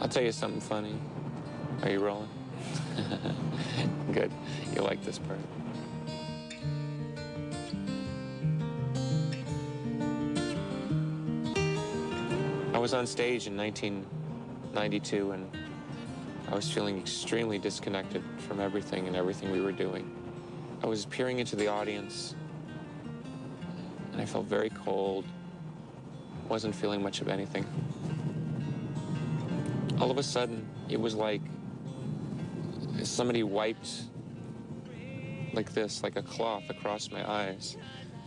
I'll tell you something funny. Are you rolling? Good. You like this part. I was on stage in 1992 and I was feeling extremely disconnected from everything and everything we were doing. I was peering into the audience and I felt very cold, wasn't feeling much of anything. All of a sudden, it was like somebody wiped like this, like a cloth across my eyes,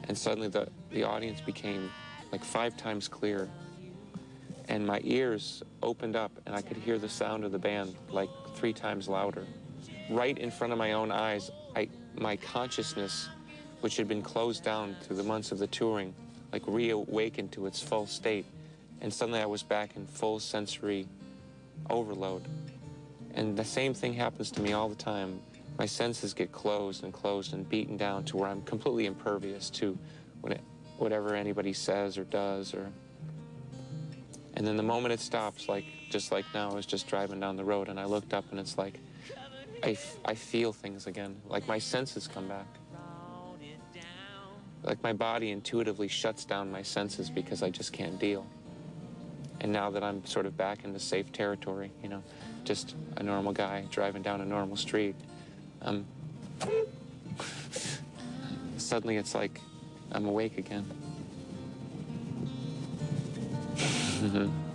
and suddenly the, the audience became like five times clearer and my ears opened up and I could hear the sound of the band like three times louder. Right in front of my own eyes, I, my consciousness, which had been closed down through the months of the touring, like reawakened to its full state. And suddenly I was back in full sensory overload. And the same thing happens to me all the time. My senses get closed and closed and beaten down to where I'm completely impervious to whatever anybody says or does or and then the moment it stops, like just like now, I was just driving down the road and I looked up and it's like, I, I feel things again. Like my senses come back. Like my body intuitively shuts down my senses because I just can't deal. And now that I'm sort of back into safe territory, you know, just a normal guy driving down a normal street, um, suddenly it's like I'm awake again.